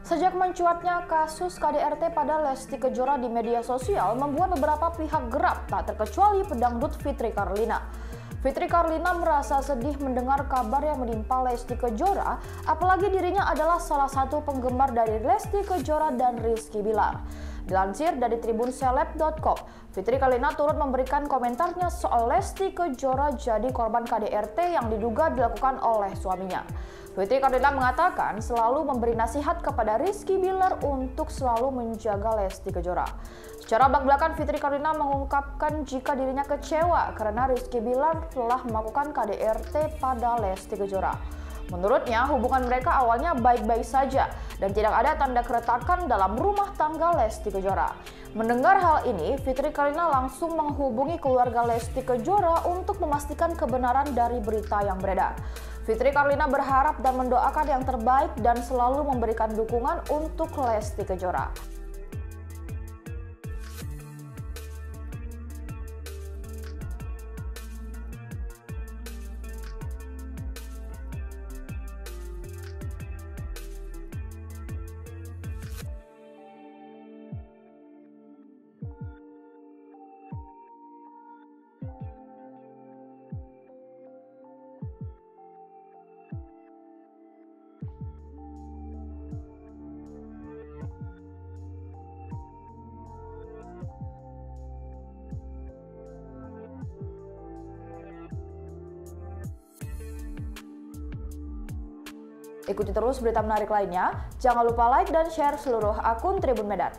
Sejak mencuatnya kasus KDRT pada Lesti Kejora di media sosial membuat beberapa pihak gerak tak terkecuali pedangdut Fitri Karlina. Fitri Karlina merasa sedih mendengar kabar yang menimpa Lesti Kejora, apalagi dirinya adalah salah satu penggemar dari Lesti Kejora dan Rizky Bilar. Dilansir dari tribunseleb.com, Fitri Kalina turut memberikan komentarnya soal Lesti Kejora jadi korban KDRT yang diduga dilakukan oleh suaminya. Fitri Kalina mengatakan selalu memberi nasihat kepada Rizky Bilar untuk selalu menjaga Lesti Kejora. Secara belak-belakan Fitri Kalina mengungkapkan jika dirinya kecewa karena Rizky Bilar telah melakukan KDRT pada Lesti Kejora. Menurutnya, hubungan mereka awalnya baik-baik saja dan tidak ada tanda keretakan dalam rumah tangga Lesti Kejora. Mendengar hal ini, Fitri Karina langsung menghubungi keluarga Lesti Kejora untuk memastikan kebenaran dari berita yang beredar. Fitri Karlina berharap dan mendoakan yang terbaik dan selalu memberikan dukungan untuk Lesti Kejora. Ikuti terus berita menarik lainnya. Jangan lupa like dan share seluruh akun Tribun Medan.